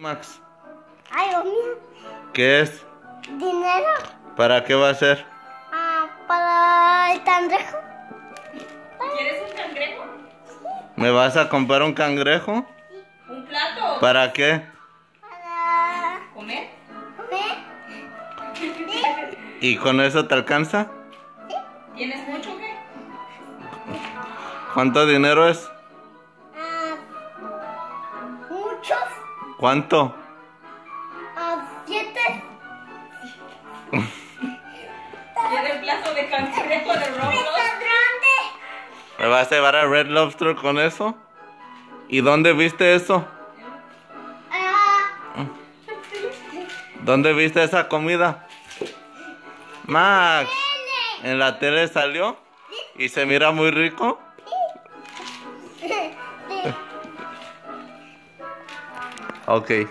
Max, Ay, Dios mío. ¿qué es? Dinero ¿Para qué va a ser? ah, para el cangrejo. ¿Quieres un cangrejo? ¿Me vas a comprar un cangrejo? ¿Un plato? ¿Para qué? Para ¿Comer? comer. ¿Y con eso te alcanza? ¿Tienes mucho o qué? ¿Cuánto dinero es? Ah, muchos. ¿Cuánto? ah, siete. ¿Quieres plato de cangrejo de Roblox? Está grande. ¿Me vas a llevar a Red Lobster con eso? ¿Y dónde viste eso? Ah, ¿Dónde viste esa comida? Max, ¿en la tele salió? ¿Y se mira muy rico? Okay.